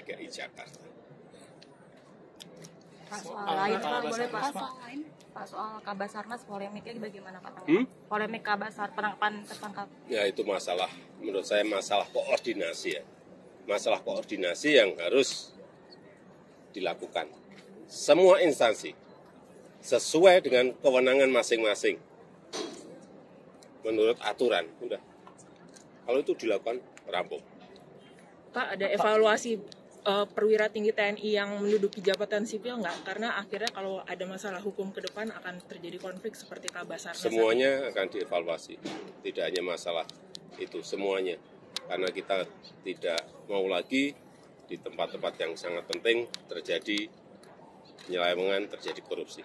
DKI Jakarta. Pak soal lain Pak boleh Pak soal lain Pak soal Kabasarnas polemiknya bagaimana Pak? Hmm? Polemik Kabasar penangkapan tertangkap. Ya itu masalah, menurut saya masalah koordinasi ya. Masalah koordinasi yang harus dilakukan. Semua instansi sesuai dengan kewenangan masing-masing. Menurut aturan, udah. Kalau itu dilakukan, rampung. Pak, ada evaluasi uh, perwira tinggi TNI yang menduduki jabatan sipil nggak? Karena akhirnya kalau ada masalah hukum ke depan akan terjadi konflik seperti Kabasar. Semuanya akan dievaluasi. Tidak hanya masalah itu, semuanya. Karena kita tidak mau lagi di tempat-tempat yang sangat penting terjadi penyelewengan, terjadi korupsi.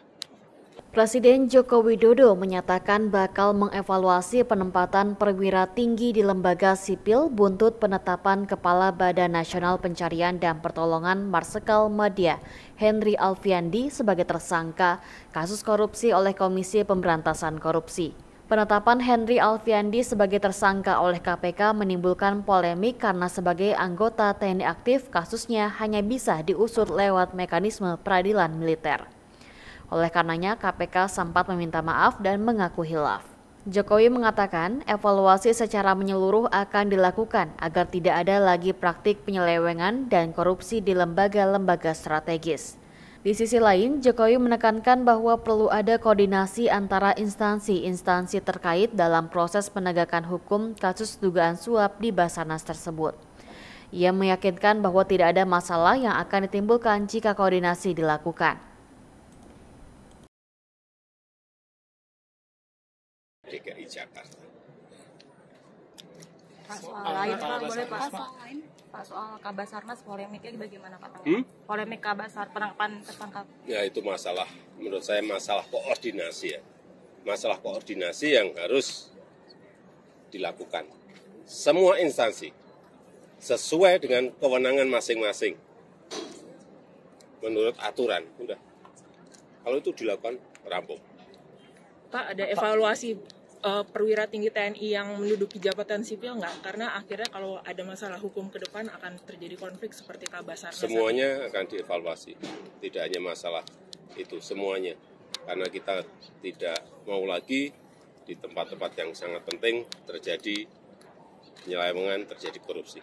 Presiden Joko Widodo menyatakan bakal mengevaluasi penempatan perwira tinggi di lembaga sipil buntut penetapan Kepala Badan Nasional Pencarian dan Pertolongan Marsikal Media Henry Alfiandi sebagai tersangka kasus korupsi oleh Komisi Pemberantasan Korupsi. Penetapan Henry Alfiandi sebagai tersangka oleh KPK menimbulkan polemik karena sebagai anggota TNI aktif kasusnya hanya bisa diusut lewat mekanisme peradilan militer. Oleh karenanya, KPK sempat meminta maaf dan mengaku hilaf. Jokowi mengatakan evaluasi secara menyeluruh akan dilakukan agar tidak ada lagi praktik penyelewengan dan korupsi di lembaga-lembaga strategis. Di sisi lain, Jokowi menekankan bahwa perlu ada koordinasi antara instansi-instansi terkait dalam proses penegakan hukum kasus dugaan suap di Basarnas tersebut. Ia meyakinkan bahwa tidak ada masalah yang akan ditimbulkan jika koordinasi dilakukan. DKI Jakarta. Pak soal lain Pak boleh Pak soal lain Pak soal Kabasarnas polemiknya bagaimana Pak? Hmm? Polemik Kabasar penangkapan tertangkap. Ya itu masalah, menurut saya masalah koordinasi ya. Masalah koordinasi yang harus dilakukan. Semua instansi sesuai dengan kewenangan masing-masing. Menurut aturan, udah. Kalau itu dilakukan, rampung. Pak, ada evaluasi uh, perwira tinggi TNI yang menduduki jabatan sipil nggak? Karena akhirnya kalau ada masalah hukum ke depan akan terjadi konflik seperti Kabasar. Semuanya akan dievaluasi. Tidak hanya masalah itu, semuanya. Karena kita tidak mau lagi di tempat-tempat yang sangat penting terjadi penyelewengan, terjadi korupsi.